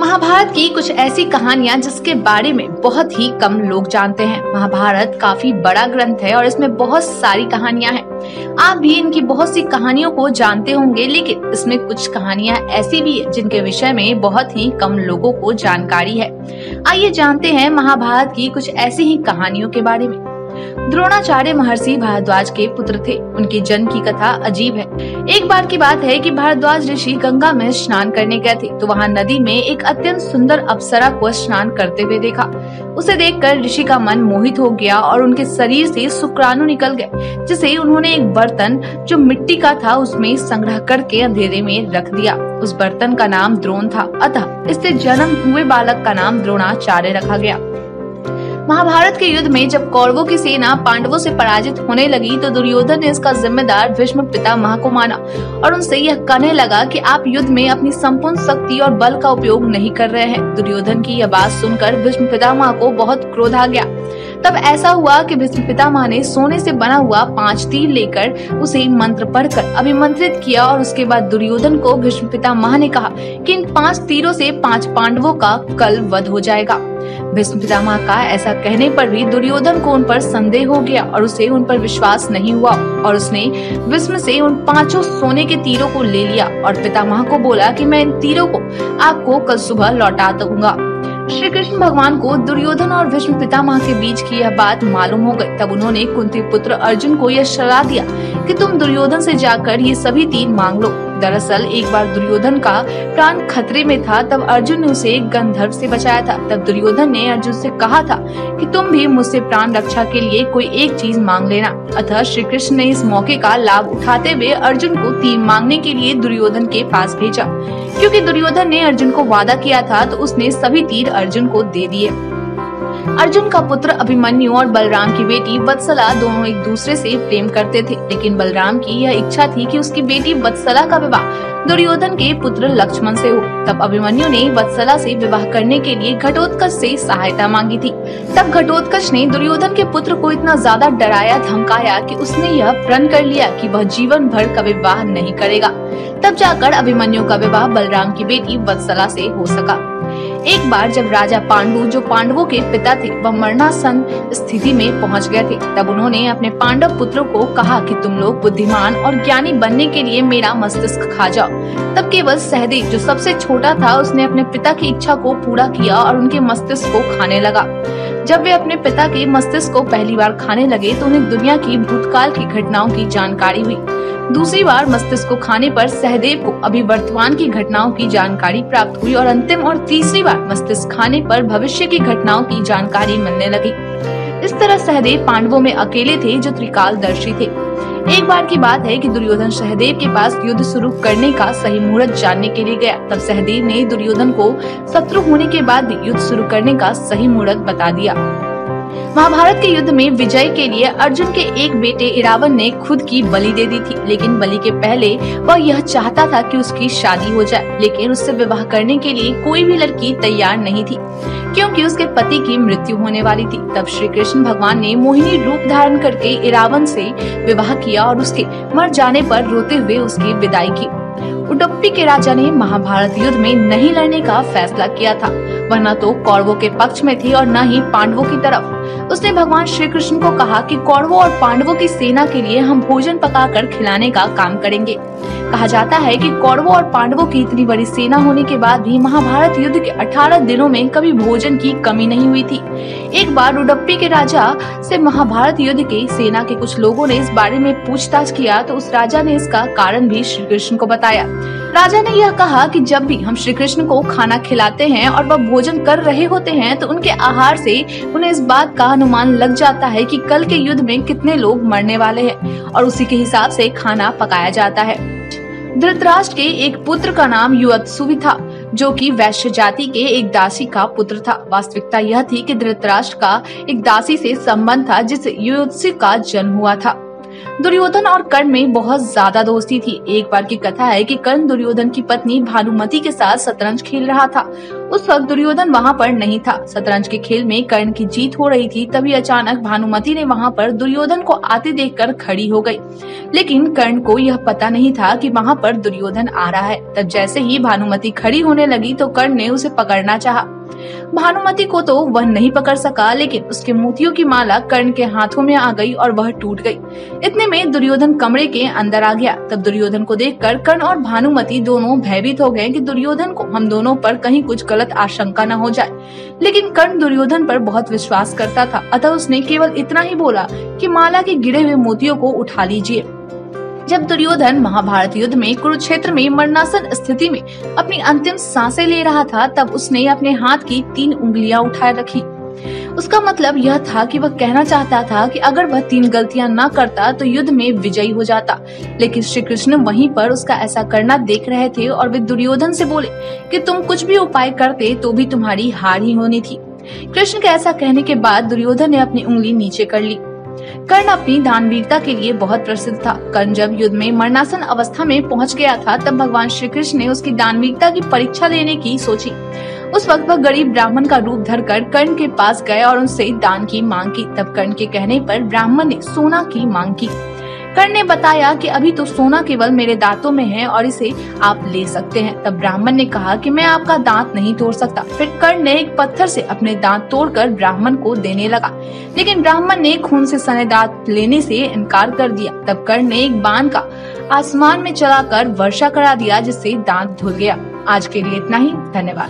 महाभारत की कुछ ऐसी कहानियाँ जिसके बारे में बहुत ही कम लोग जानते हैं। महाभारत काफ़ी बड़ा ग्रंथ है और इसमें बहुत सारी कहानियाँ हैं। आप भी इनकी बहुत सी कहानियों को जानते होंगे, लेकिन इसमें कुछ कहानियाँ ऐसी भी है जिनके विषय में बहुत ही कम लोगों को जानकारी है। आइए जानते हैं महाभारत की कुछ ऐसी ही कहानियों के बारे में। द्रोणाचार्य महर्षि भारद्वाज के पुत्र थे। उनके जन्म की कथा अजीब है। एक बार की बात है कि भारद्वाज ऋषि गंगा में स्नान करने गए थे तो वहाँ नदी में एक अत्यंत सुंदर अप्सरा को स्नान करते हुए देखा। उसे देखकर ऋषि का मन मोहित हो गया और उनके शरीर से शुक्राणु निकल गए, जिसे उन्होंने एक बर्तन जो मिट्टी का था उसमें संग्रह करके अंधेरे में रख दिया। उस बर्तन का नाम द्रोण था। अतः इससे जन्म हुए बालक का नाम द्रोणाचार्य रखा गया। महाभारत के युद्ध में जब कौरवों की सेना पांडवों से पराजित होने लगी तो दुर्योधन ने इसका जिम्मेदार भीष्म पितामह को माना और उनसे यह कहने लगा कि आप युद्ध में अपनी संपूर्ण शक्ति और बल का उपयोग नहीं कर रहे हैं। दुर्योधन की यह बात सुनकर भीष्म पितामह को बहुत क्रोध आ गया। तब ऐसा हुआ कि भीष्म पितामह ने सोने से बना हुआ पाँच तीर लेकर उसे मंत्र पढ़कर अभिमंत्रित किया और उसके बाद दुर्योधन को भीष्म पितामह ने कहा कि इन पाँच तीरों से पाँच पांडवों का कल वध हो जाएगा। भीष्म पितामह का ऐसा कहने पर भी दुर्योधन को उन पर संदेह हो गया और उसे उन पर विश्वास नहीं हुआ और उसने भीष्म से उन पाँचों सोने के तीरों को ले लिया और पितामह को बोला कि मैं इन तीरों को आपको कल सुबह लौटा दूँगा। श्री कृष्ण भगवान को दुर्योधन और भीष्म पितामह के बीच की यह बात मालूम हो गई। तब उन्होंने कुंती पुत्र अर्जुन को यह सलाह दिया कि तुम दुर्योधन से जाकर ये सभी तीन मांग लो। दरअसल, एक बार दुर्योधन का प्राण खतरे में था, तब अर्जुन ने उसे गंधर्व से बचाया था। तब दुर्योधन ने अर्जुन से कहा था कि तुम भी मुझसे प्राण रक्षा के लिए कोई एक चीज़ मांग लेना। अतः श्री कृष्ण ने इस मौके का लाभ उठाते हुए अर्जुन को तीन मांगने के लिए दुर्योधन के पास भेजा। क्योंकि दुर्योधन ने अर्जुन को वादा किया था तो उसने सभी तीर अर्जुन को दे दिए। अर्जुन का पुत्र अभिमन्यु और बलराम की बेटी वत्सला दोनों एक दूसरे से प्रेम करते थे, लेकिन बलराम की यह इच्छा थी कि उसकी बेटी वत्सला का विवाह दुर्योधन के पुत्र लक्ष्मण से हो। तब अभिमन्यु ने वत्सला से विवाह करने के लिए घटोत्कच से सहायता मांगी थी। तब घटोत्कच ने दुर्योधन के पुत्र को इतना ज़्यादा डराया, धमकाया कि उसने यह प्रण कर लिया कि वह जीवन भर का विवाह नहीं करेगा। तब जाकर अभिमन्यु का विवाह बलराम की बेटी वत्सला से हो सका। एक बार जब राजा पांडु, जो पांडवों के पिता थे, वह मरणासन स्थिति में पहुँच गए थे, तब उन्होंने अपने पांडव पुत्रों को कहा कि तुम लोग बुद्धिमान और ज्ञानी बनने के लिए मेरा मस्तिष्क खा जाओ। तब केवल सहदेव, जो सबसे छोटा था, उसने अपने पिता की इच्छा को पूरा किया और उनके मस्तिष्क को खाने लगा। जब वे अपने पिता के मस्तिष्क को पहली बार खाने लगे तो उन्हें दुनिया की भूतकाल की घटनाओं की जानकारी हुई। दूसरी बार मस्तिष्क को खाने पर सहदेव को अभी वर्तमान की घटनाओं की जानकारी प्राप्त हुई और अंतिम और तीसरी बार मस्तिष्क खाने पर भविष्य की घटनाओं की जानकारी मिलने लगी। इस तरह सहदेव पांडवों में अकेले थे जो त्रिकालदर्शी थे। एक बार की बात है कि दुर्योधन सहदेव के पास युद्ध शुरू करने का सही मुहूर्त जानने के लिए गया। तब सहदेव ने दुर्योधन को शत्रु होने के बाद युद्ध शुरू करने का सही मुहूर्त बता दिया। महाभारत के युद्ध में विजय के लिए अर्जुन के एक बेटे इरावन ने खुद की बलि दे दी थी, लेकिन बलि के पहले वह यह चाहता था कि उसकी शादी हो जाए, लेकिन उससे विवाह करने के लिए कोई भी लड़की तैयार नहीं थी, क्योंकि उसके पति की मृत्यु होने वाली थी। तब श्री कृष्ण भगवान ने मोहिनी रूप धारण करके इरावन से विवाह किया और उसके मर जाने पर रोते हुए उसकी विदाई की। उडप्पी के राजा ने महाभारत युद्ध में नहीं लड़ने का फैसला किया था वह न तो कौरवों के पक्ष में थी और न ही पांडवों की तरफ़। उसने भगवान श्री कृष्ण को कहा कि कौरवों और पांडवों की सेना के लिए हम भोजन पकाकर खिलाने का काम करेंगे। कहा जाता है कि कौरवों और पांडवों की इतनी बड़ी सेना होने के बाद भी महाभारत युद्ध के 18 दिनों में कभी भोजन की कमी नहीं हुई थी। एक बार रुडप्पी के राजा से महाभारत युद्ध के सेना के कुछ लोगों ने इस बारे में पूछताछ किया तो उस राजा ने इसका कारण भी श्री कृष्ण को बताया। राजा ने यह कहा कि जब भी हम श्री कृष्ण को खाना खिलाते हैं और वह भोजन कर रहे होते हैं तो उनके आहार से उन्हें इस बात का अनुमान लग जाता है कि कल के युद्ध में कितने लोग मरने वाले हैं और उसी के हिसाब से खाना पकाया जाता है। धृतराष्ट्र के एक पुत्र का नाम युवत्सु था, जो कि वैश्य जाति के एक दासी का पुत्र था। वास्तविकता यह थी कि धृतराष्ट्र का एक दासी से संबंध था जिससे युवत्सु का जन्म हुआ था। दुर्योधन और कर्ण में बहुत ज़्यादा दोस्ती थी। एक बार की कथा है कि कर्ण दुर्योधन की पत्नी भानुमति के साथ शतरंज खेल रहा था उस वक्त दुर्योधन वहाँ पर नहीं था। शतरंज के खेल में कर्ण की जीत हो रही थी, तभी अचानक भानुमति ने वहाँ पर दुर्योधन को आते देखकर खड़ी हो गई। लेकिन कर्ण को यह पता नहीं था कि वहाँ पर दुर्योधन आ रहा है। तब जैसे ही भानुमति खड़ी होने लगी तो कर्ण ने उसे पकड़ना चाहा। भानुमति को तो वह नहीं पकड़ सका, लेकिन उसके मोतियों की माला कर्ण के हाथों में आ गई और वह टूट गई। इतने में दुर्योधन कमरे के अंदर आ गया। तब दुर्योधन को देखकर कर्ण और भानुमति दोनों भयभीत हो गए कि दुर्योधन को हम दोनों पर कहीं कुछ गलत आशंका न हो जाए। लेकिन कर्ण दुर्योधन पर बहुत विश्वास करता था। अतः उसने केवल इतना ही बोला कि माला के गिरे हुए मोतियों को उठा लीजिए। जब दुर्योधन महाभारत युद्ध में कुरुक्षेत्र में मरणासन स्थिति में अपनी अंतिम साँसें ले रहा था, तब उसने अपने हाथ की तीन उंगलियाँ उठाए रखी। उसका मतलब यह था कि वह कहना चाहता था कि अगर वह तीन गलतियाँ न करता तो युद्ध में विजयी हो जाता। लेकिन श्री कृष्ण वहीं पर उसका ऐसा करना देख रहे थे और वे दुर्योधन से बोले कि तुम कुछ भी उपाय करते तो भी तुम्हारी हार ही होनी थी। कृष्ण के ऐसा कहने के बाद दुर्योधन ने अपनी उंगली नीचे कर ली। कर्ण अपनी दानवीरता के लिए बहुत प्रसिद्ध था। कर्ण जब युद्ध में मरणासन अवस्था में पहुँच गया था, तब भगवान श्री कृष्ण ने उसकी दानवीरता की परीक्षा लेने की सोची। उस वक्त वह गरीब ब्राह्मण का रूप धरकर कर्ण के पास गए और उनसे दान की मांग की। तब कर्ण के कहने पर ब्राह्मण ने सोना की मांग की। कर्ण ने बताया कि अभी तो सोना केवल मेरे दांतों में है और इसे आप ले सकते हैं। तब ब्राह्मण ने कहा कि मैं आपका दांत नहीं तोड़ सकता। फिर कर्ण ने एक पत्थर से अपने दांत तोड़कर ब्राह्मण को देने लगा। लेकिन ब्राह्मण ने खून से सने दांत लेने से इनकार कर दिया। तब कर्ण ने एक बाँध का आसमान में चलाकर वर्षा करा दिया, जिससे दांत धुल गया। आज के लिए इतना ही। धन्यवाद।